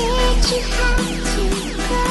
Teach you have to.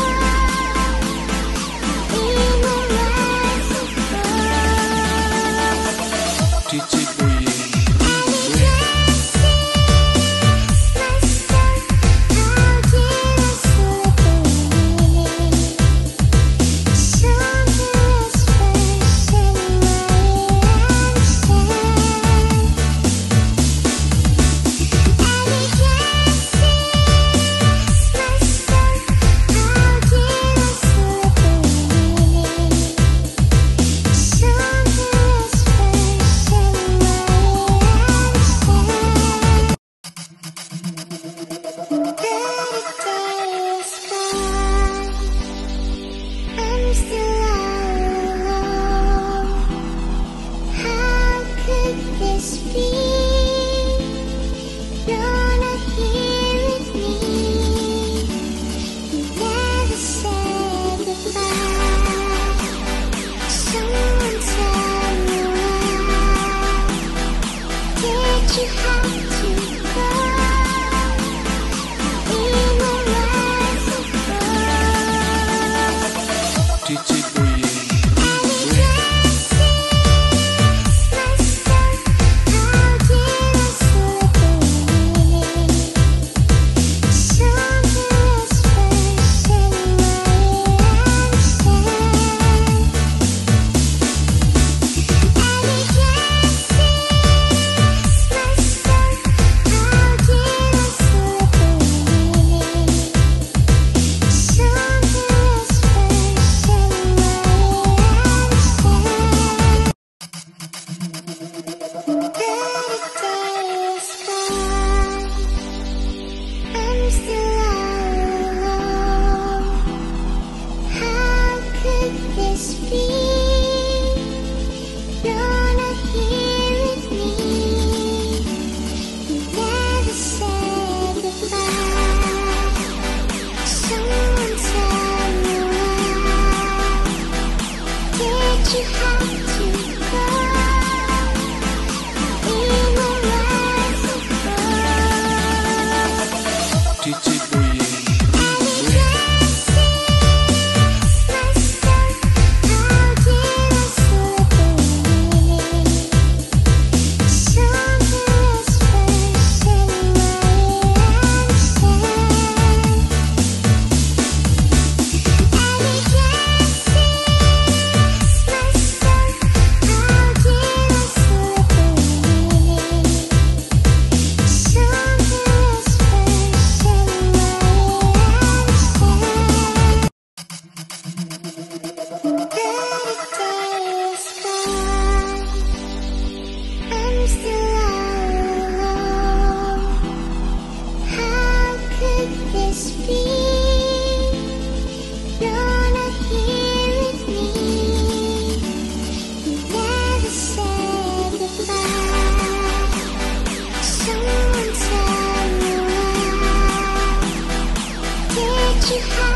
still to do. How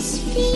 could